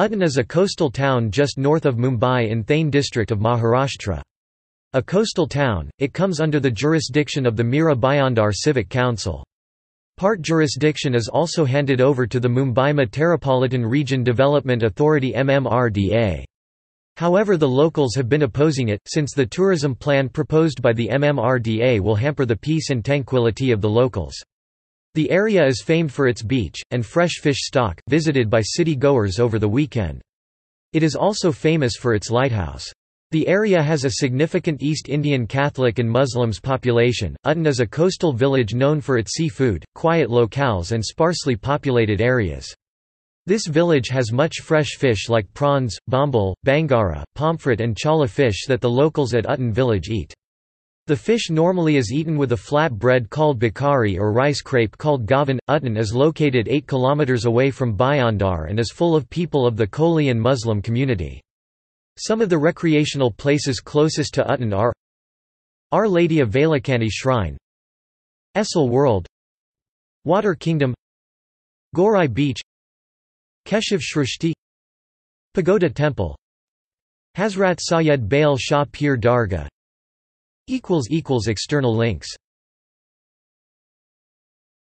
Uttan is a coastal town just north of Mumbai in Thane district of Maharashtra. A coastal town, it comes under the jurisdiction of the Mira Bhayandar Civic Council. Part jurisdiction is also handed over to the Mumbai Metropolitan Region Development Authority MMRDA. However the locals have been opposing it, since the tourism plan proposed by the MMRDA will hamper the peace and tranquility of the locals. The area is famed for its beach, and fresh fish stock, visited by city-goers over the weekend. It is also famous for its lighthouse. The area has a significant East Indian Catholic and Muslims population. Uttan is a coastal village known for its seafood, quiet locales and sparsely populated areas. This village has much fresh fish like prawns, bombal, bangara, pomfret and chala fish that the locals at Uttan village eat. The fish normally is eaten with a flat bread called bakari or rice crepe called gavan. Uttan is located 8 km away from Bhayandar and is full of people of the Koli and Muslim community. Some of the recreational places closest to Uttan are Our Lady of Velankanni Shrine Essel World Water Kingdom Gorai Beach Keshav Shrishti Pagoda Temple Hazrat Sayed Bail Shah Pir Dargah External links